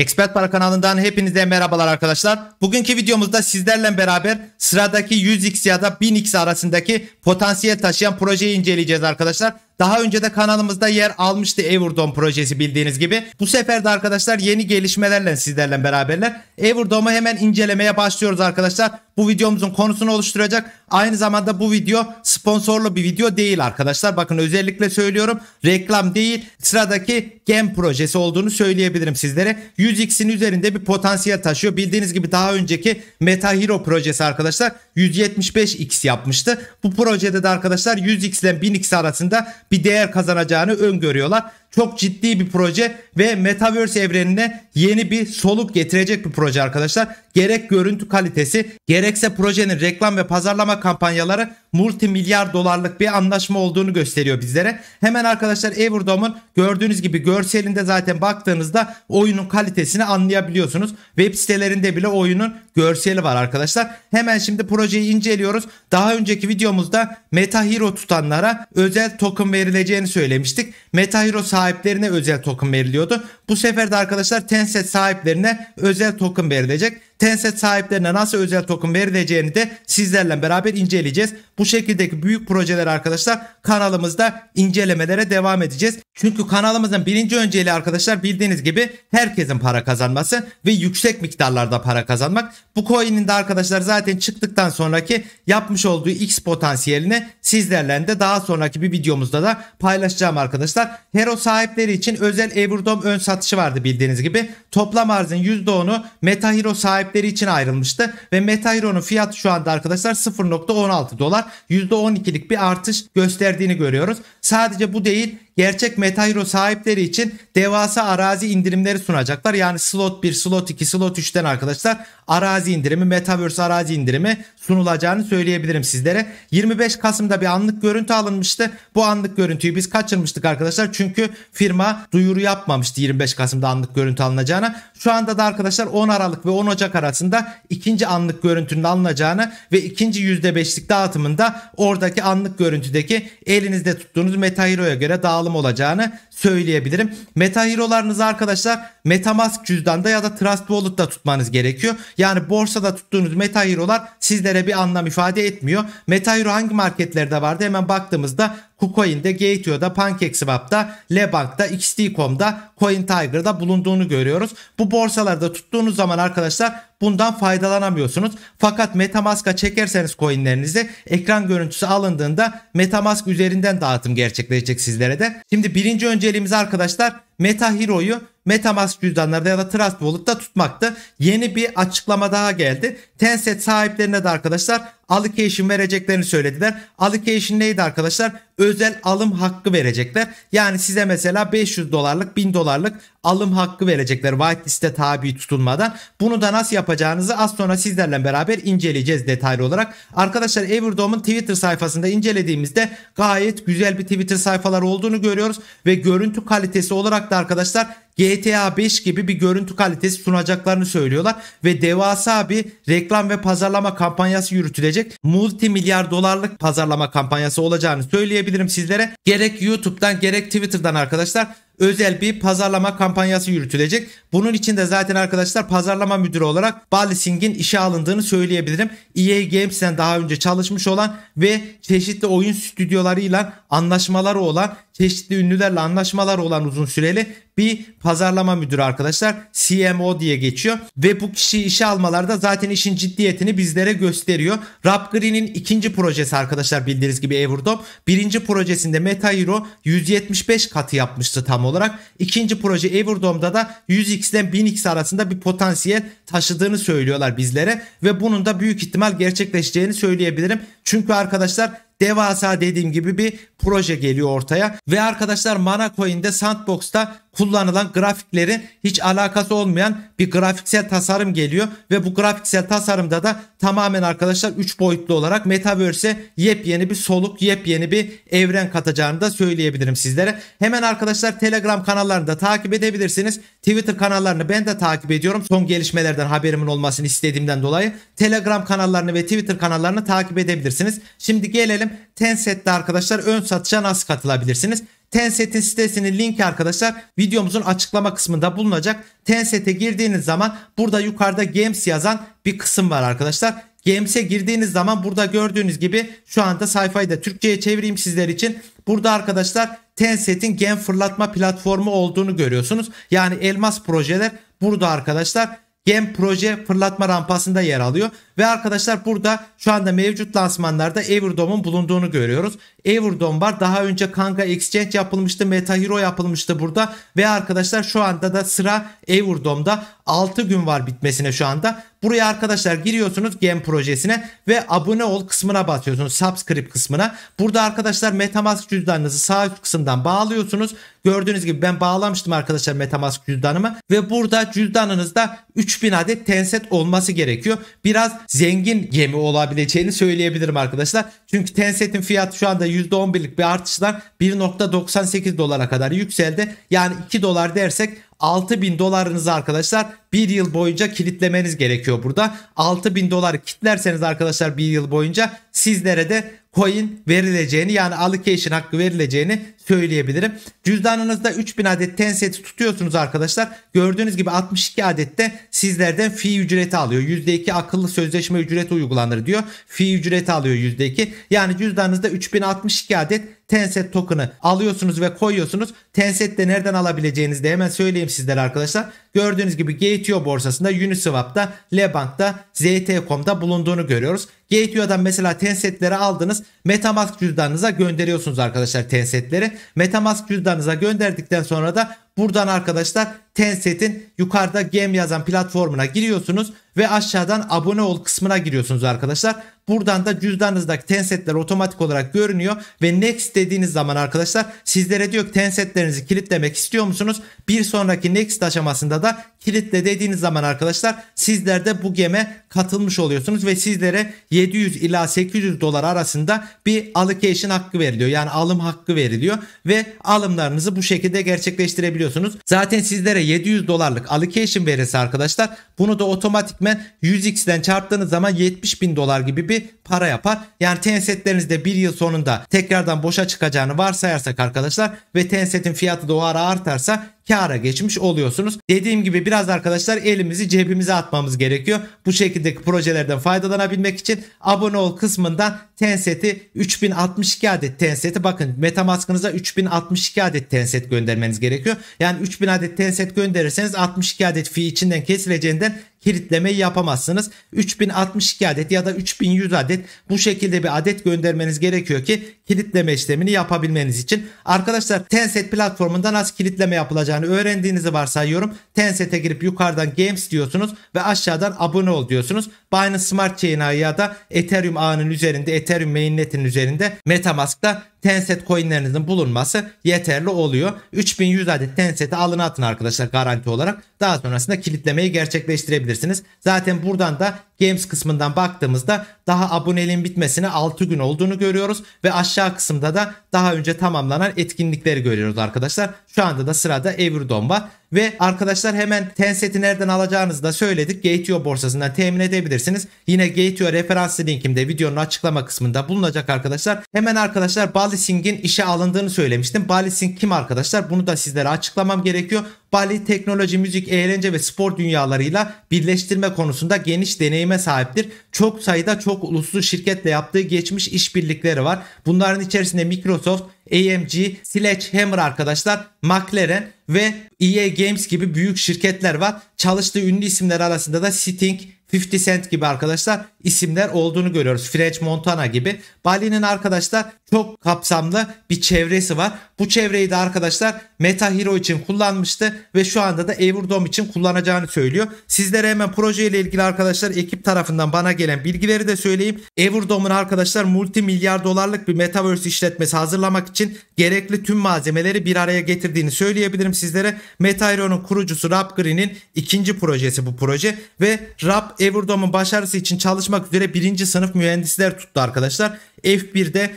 Expert Para kanalından hepinize merhabalar arkadaşlar. Bugünkü videomuzda sizlerle beraber sıradaki 100x ya da 1000x arasındaki potansiyel taşıyan projeyi inceleyeceğiz arkadaşlar. Daha önce de kanalımızda yer almıştı Everdome projesi bildiğiniz gibi. Bu sefer de arkadaşlar yeni gelişmelerle sizlerle beraberler. Everdome'u hemen incelemeye başlıyoruz arkadaşlar. Bu videomuzun konusunu oluşturacak. Aynı zamanda bu video sponsorlu bir video değil arkadaşlar. Bakın özellikle söylüyorum. Reklam değil. Sıradaki Gem projesi olduğunu söyleyebilirim sizlere. 100x'in üzerinde bir potansiyel taşıyor. Bildiğiniz gibi daha önceki Meta Hero projesi arkadaşlar 175x yapmıştı. Bu projede de arkadaşlar 100x ile 1000x arasında bir değer kazanacağını öngörüyorlar. Çok ciddi bir proje ve Metaverse evrenine yeni bir soluk getirecek bir proje arkadaşlar. Gerek görüntü kalitesi gerekse projenin reklam ve pazarlama kampanyaları multi milyar dolarlık bir anlaşma olduğunu gösteriyor bizlere. Hemen arkadaşlar Everdome'un gördüğünüz gibi görselinde zaten baktığınızda oyunun kalitesini anlayabiliyorsunuz. Web sitelerinde bile oyunun görseli var arkadaşlar. Hemen şimdi projeyi inceliyoruz. Daha önceki videomuzda Meta Hero tutanlara özel token verileceğini söylemiştik. Meta Hero sahiplerine özel token veriliyordu. Bu sefer de arkadaşlar Tencent sahiplerine özel token verilecek. Tencent sahiplerine nasıl özel token verileceğini de sizlerle beraber inceleyeceğiz. Bu şekildeki büyük projeler arkadaşlar kanalımızda incelemelere devam edeceğiz. Çünkü kanalımızın birinci önceliği arkadaşlar bildiğiniz gibi herkesin para kazanması ve yüksek miktarlarda para kazanmak. Bu coin'in de arkadaşlar zaten çıktıktan sonraki yapmış olduğu X potansiyelini sizlerle de daha sonraki bir videomuzda da paylaşacağım arkadaşlar. Hero sahipleri için özel Everdome ön satışı vardı bildiğiniz gibi. Toplam arzın %10'u Meta Hero sahipleri için ayrılmıştı ve Meta Hero'nun fiyatı şu anda arkadaşlar 0.16 dolar. %12'lik bir artış gösterdiğini görüyoruz. Sadece bu değil gerçek Meta sahipleri için devasa arazi indirimleri sunacaklar. Yani slot 1, slot 2, slot 3'ten arkadaşlar arazi indirimi, Metaverse arazi indirimi sunulacağını söyleyebilirim sizlere. 25 Kasım'da bir anlık görüntü alınmıştı. Bu anlık görüntüyü biz kaçırmıştık arkadaşlar. Çünkü firma duyuru yapmamıştı 25 Kasım'da anlık görüntü alınacağına. Şu anda da arkadaşlar 10 Aralık ve 10 Ocak arasında ikinci anlık görüntünün alınacağını ve ikinci %5'lik dağıtımında oradaki anlık görüntüdeki elinizde tuttuğunuz Meta göre dağılım alım olacağını söyleyebilirim. Meta Hero'larınızı arkadaşlar Metamask cüzdanda ya da Trust Wallet'ta tutmanız gerekiyor. Yani borsada tuttuğunuz Meta Hero'lar sizlere bir anlam ifade etmiyor. Meta Hero hangi marketlerde vardı? Hemen baktığımızda KuCoin'de, Gateo'da, PancakeSwap'ta, Lebank'ta, XT.com'da, CoinTiger'da bulunduğunu görüyoruz. Bu borsalarda tuttuğunuz zaman arkadaşlar bundan faydalanamıyorsunuz. Fakat Metamask'a çekerseniz coinlerinizi ekran görüntüsü alındığında Metamask üzerinden dağıtım gerçekleşecek sizlere de. Şimdi birinci önceliğimiz arkadaşlar Meta Hero'yu Metamask cüzdanlarda ya da Trust Wallet'ta tutmaktı. Yeni bir açıklama daha geldi. Tencent sahiplerine de arkadaşlar allocation vereceklerini söylediler. Allocation neydi arkadaşlar? Özel alım hakkı verecekler. Yani size mesela 500 dolarlık 1000 dolarlık alım hakkı verecekler whitelist'e tabi tutulmadan. Bunu da nasıl yapacağınızı az sonra sizlerle beraber inceleyeceğiz detaylı olarak. Arkadaşlar Everdome'un Twitter sayfasında incelediğimizde gayet güzel bir Twitter sayfaları olduğunu görüyoruz ve görüntü kalitesi olarak da arkadaşlar GTA 5 gibi bir görüntü kalitesi sunacaklarını söylüyorlar ve devasa bir reklam ve pazarlama kampanyası yürütülecek. Multi milyar dolarlık pazarlama kampanyası olacağını söyleyebilirim sizlere. Gerek YouTube'dan gerek Twitter'dan arkadaşlar özel bir pazarlama kampanyası yürütülecek. Bunun için de zaten arkadaşlar pazarlama müdürü olarak Bally Singh'in işe alındığını söyleyebilirim. EA Games'ten daha önce çalışmış olan ve çeşitli oyun stüdyolarıyla anlaşmaları olan, çeşitli ünlülerle anlaşmaları olan uzun süreli bir pazarlama müdürü arkadaşlar. CMO diye geçiyor ve bu kişiyi işe almalarda zaten işin ciddiyetini bizlere gösteriyor. Rap Green'in ikinci projesi arkadaşlar bildiğiniz gibi Everdome. Birinci projesinde Meta Hero 175 katı yapmıştı tam olarak. İkinci proje Everdome'da da 100x ile 1000x arasında bir potansiyel taşıdığını söylüyorlar bizlere ve bunun da büyük ihtimal gerçekleşeceğini söyleyebilirim. Çünkü arkadaşlar devasa dediğim gibi bir proje geliyor ortaya. Ve arkadaşlar Mana Coin'de Sandbox'ta kullanılan grafikleri hiç alakası olmayan bir grafiksel tasarım geliyor. Ve bu grafiksel tasarımda da tamamen arkadaşlar 3 boyutlu olarak Metaverse'e yepyeni bir soluk, yepyeni bir evren katacağını da söyleyebilirim sizlere. Hemen arkadaşlar Telegram kanallarını da takip edebilirsiniz. Twitter kanallarını ben de takip ediyorum. Son gelişmelerden haberimin olmasını istediğimden dolayı. Telegram kanallarını ve Twitter kanallarını takip edebilirsiniz. Şimdi gelelim Tencent'te arkadaşlar ön satışa nasıl katılabilirsiniz? Tencent'in sitesinin linki arkadaşlar videomuzun açıklama kısmında bulunacak. Tencent'e girdiğiniz zaman burada yukarıda Games yazan bir kısım var arkadaşlar. Games'e girdiğiniz zaman burada gördüğünüz gibi şu anda sayfayı da Türkçe'ye çevireyim sizler için. Burada arkadaşlar Tencent'in game fırlatma platformu olduğunu görüyorsunuz. Yani elmas projeler burada arkadaşlar Game proje fırlatma rampasında yer alıyor. Ve arkadaşlar burada şu anda mevcut lansmanlarda Everdome'un bulunduğunu görüyoruz. Everdome var. Daha önce Kanga Exchange yapılmıştı. Meta Hero yapılmıştı burada. Ve arkadaşlar şu anda da sıra Everdome'da 6 gün var bitmesine şu anda. Buraya arkadaşlar giriyorsunuz Game projesine ve abone ol kısmına basıyorsunuz. Subscribe kısmına. Burada arkadaşlar Metamask cüzdanınızı sağ üst kısımdan bağlıyorsunuz. Gördüğünüz gibi ben bağlamıştım arkadaşlar Metamask cüzdanımı ve burada cüzdanınızda 3000 adet Tencent olması gerekiyor. Biraz zengin gemi olabileceğini söyleyebilirim arkadaşlar. Çünkü Tencent'in fiyatı şu anda %11'lik bir artışla 1.98 dolara kadar yükseldi. Yani 2 dolar dersek 6000 dolarınızı arkadaşlar bir yıl boyunca kilitlemeniz gerekiyor burada. 6000 doları kilitlerseniz arkadaşlar bir yıl boyunca sizlere de coin verileceğini yani allocation hakkı verileceğini söyleyebilirim. Cüzdanınızda 3000 adet Tencent tutuyorsunuz arkadaşlar. Gördüğünüz gibi 62 adette sizlerden fee ücreti alıyor. %2 akıllı sözleşme ücreti uygulanır diyor. Fee ücreti alıyor %2. Yani cüzdanınızda 3062 adet Tencent token'ı alıyorsunuz ve koyuyorsunuz. Tencent de nereden alabileceğinizi de hemen söyleyeyim sizlere arkadaşlar. Gördüğünüz gibi Gateo borsasında, Uniswap'ta, Lebank'ta, ZT.com'da bulunduğunu görüyoruz. Gateo'dan mesela Tencent'leri aldınız. Metamask cüzdanınıza gönderiyorsunuz arkadaşlar Tencent'leri. Metamask cüzdanınıza gönderdikten sonra da buradan arkadaşlar Tencent'in yukarıda game yazan platformuna giriyorsunuz ve aşağıdan abone ol kısmına giriyorsunuz arkadaşlar. Buradan da cüzdanınızdaki Tencent'ler otomatik olarak görünüyor ve next dediğiniz zaman arkadaşlar sizlere diyor ki Tencent'lerinizi kilitlemek istiyor musunuz? Bir sonraki next aşamasında da kilitle dediğiniz zaman arkadaşlar sizler de bu geme katılmış oluyorsunuz ve sizlere 700 ila 800 dolar arasında bir allocation hakkı veriliyor. Yani alım hakkı veriliyor ve alımlarınızı bu şekilde gerçekleştirebiliyorsunuz. Zaten sizlere 700 dolarlık allocation verirse arkadaşlar bunu da otomatikmen 100x'den çarptığınız zaman 70 bin dolar gibi bir para yapar. Yani Tencent'lerinizde bir yıl sonunda tekrardan boşa çıkacağını varsayarsak arkadaşlar ve Tencent'in fiyatı da o ara artarsa kâra geçmiş oluyorsunuz. Dediğim gibi biraz arkadaşlar elimizi cebimize atmamız gerekiyor. Bu şekildeki projelerden faydalanabilmek için abone ol kısmından Tencent'i 3062 adet Tencent'i bakın Metamask'ınıza 3062 adet Tencent göndermeniz gerekiyor. Yani 3000 adet Tencent gönderirseniz 62 adet fee içinden kesileceğinden kilitlemeyi yapamazsınız. 3062 adet ya da 3100 adet bu şekilde bir adet göndermeniz gerekiyor ki kilitleme işlemini yapabilmeniz için. Arkadaşlar Tencent platformunda nasıl kilitleme yapılacağını öğrendiğinizi varsayıyorum. Tencent'e girip yukarıdan Games diyorsunuz ve aşağıdan abone ol diyorsunuz. Binance Smart Chain ağı ya da Ethereum ağının üzerinde Ethereum mainnet'in üzerinde Metamask'ta Tencent coinlerinizin bulunması yeterli oluyor. 3100 adet Tencent'i alın atın arkadaşlar garanti olarak. Daha sonrasında kilitlemeyi gerçekleştirebilirsiniz. Zaten buradan da Games kısmından baktığımızda daha aboneliğin bitmesine 6 gün olduğunu görüyoruz ve aşağı kısımda da daha önce tamamlanan etkinlikleri görüyoruz arkadaşlar. Şu anda da sırada Everdome var. Ve arkadaşlar hemen Tencent'i nereden alacağınızı da söyledik. Gateo borsasından temin edebilirsiniz. Yine Gateo referans linkimde videonun açıklama kısmında bulunacak arkadaşlar. Hemen arkadaşlar Balising'in işe alındığını söylemiştim. Balising kim arkadaşlar? Bunu da sizlere açıklamam gerekiyor. Bali teknoloji, müzik, eğlence ve spor dünyalarıyla birleştirme konusunda geniş deneyime sahiptir. Çok sayıda çok uluslu şirketle yaptığı geçmiş işbirlikleri var. Bunların içerisinde Microsoft, AMG, Sledgehammer arkadaşlar, McLaren ve EA Games gibi büyük şirketler var. Çalıştığı ünlü isimler arasında da Sting, 50 Cent gibi arkadaşlar isimler olduğunu görüyoruz. French Montana gibi. Bali'nin arkadaşlar çok kapsamlı bir çevresi var. Bu çevreyi de arkadaşlar Meta Hero için kullanmıştı ve şu anda da Everdome için kullanacağını söylüyor. Sizlere hemen proje ile ilgili arkadaşlar ekip tarafından bana gelen bilgileri de söyleyeyim. Everdome'un arkadaşlar multi milyar dolarlık bir metaverse işletmesi hazırlamak için gerekli tüm malzemeleri bir araya getirdiğini söyleyebilirim sizlere. Meta Hero'nun kurucusu Rob Green'in ikinci projesi bu proje ve Rob Everdome'un başarısı için çalışmak üzere birinci sınıf mühendisler tuttu arkadaşlar. F1'de,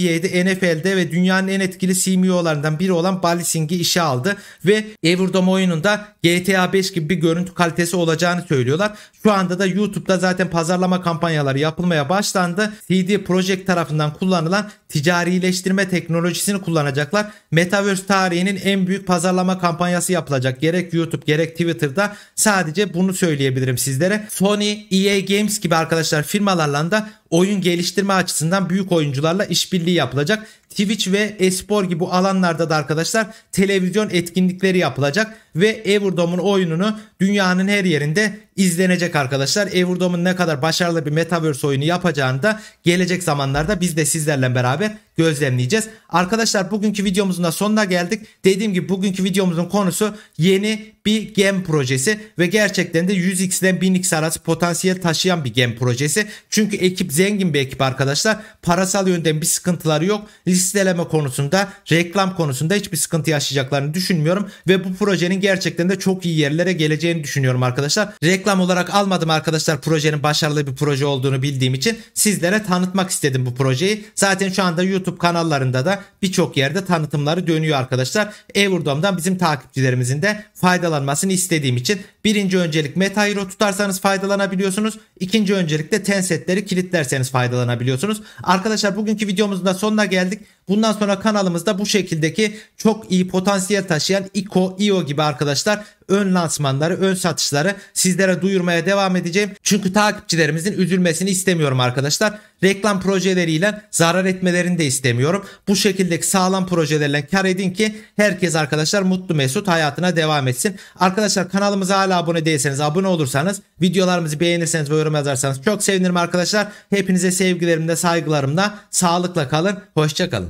NBA'de, NFL'de ve dünyanın en etkili CMO'larından biri olan Balising'i işe aldı ve Everdome oyununda GTA 5 gibi bir görüntü kalitesi olacağını söylüyorlar. Şu anda da YouTube'da zaten pazarlama kampanyaları yapılmaya başlandı. CD Projekt tarafından kullanılan ticarileştirme teknolojisini kullanacaklar. Metaverse tarihinin en büyük pazarlama kampanyası yapılacak. Gerek YouTube gerek Twitter'da sadece bunu söyleyebilirim sizlere. Sony, EA Games gibi arkadaşlar firmalarla da oyun geliştirme açısından büyük oyuncularla işbirliği yapılacak. Twitch ve espor gibi alanlarda da arkadaşlar televizyon etkinlikleri yapılacak ve Everdome'un oyununu dünyanın her yerinde izlenecek arkadaşlar. Everdome'un ne kadar başarılı bir metaverse oyunu yapacağını da gelecek zamanlarda biz de sizlerle beraber gözlemleyeceğiz. Arkadaşlar bugünkü videomuzun da sonuna geldik. Dediğim gibi bugünkü videomuzun konusu yeni bir gem projesi ve gerçekten de 100x ile 1000x arası potansiyel taşıyan bir gem projesi. Çünkü ekip zengin bir ekip arkadaşlar. Parasal yönden bir sıkıntıları yok. Listeleme konusunda, reklam konusunda hiçbir sıkıntı yaşayacaklarını düşünmüyorum ve bu projenin gerçekten de çok iyi yerlere geleceğini düşünüyorum arkadaşlar. Reklam olarak almadım arkadaşlar projenin başarılı bir proje olduğunu bildiğim için sizlere tanıtmak istedim bu projeyi. Zaten şu anda YouTube kanallarında da birçok yerde tanıtımları dönüyor arkadaşlar. Everdome'dan bizim takipçilerimizin de faydalanmasını istediğim için birinci öncelik Meta tutarsanız faydalanabiliyorsunuz. İkinci öncelikle Tencent'leri kilitlerseniz faydalanabiliyorsunuz. Arkadaşlar bugünkü videomuzun da sonuna geldik. Bundan sonra kanalımızda bu şekildeki çok iyi potansiyel taşıyan ICO, IO gibi arkadaşlar ön lansmanları, ön satışları sizlere duyurmaya devam edeceğim. Çünkü takipçilerimizin üzülmesini istemiyorum arkadaşlar. Reklam projeleriyle zarar etmelerini de istemiyorum. Bu şekildeki sağlam projelerle kar edin ki herkes arkadaşlar mutlu mesut hayatına devam etsin. Arkadaşlar kanalımıza hala abone değilseniz abone olursanız videolarımızı beğenirseniz ve yorum yazarsanız çok sevinirim arkadaşlar. Hepinize sevgilerimle saygılarımla sağlıkla kalın. Hoşçakalın.